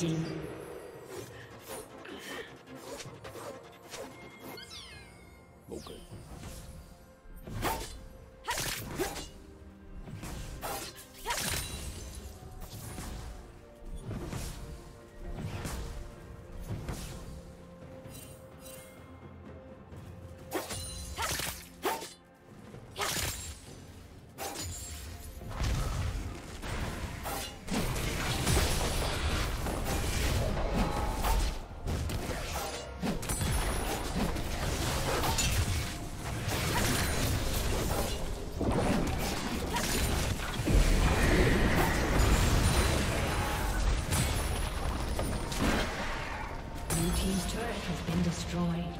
Okay. destroyed.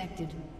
Disconnected.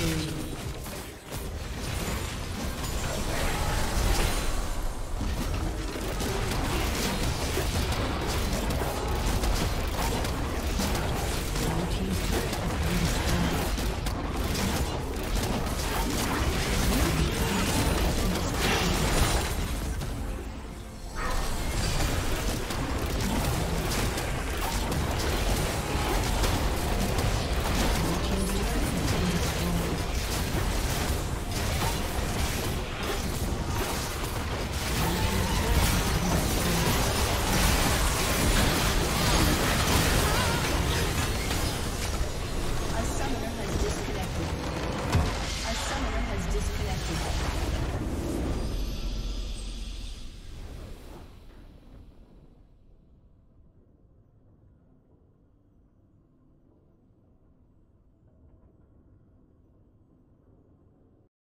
Thank you.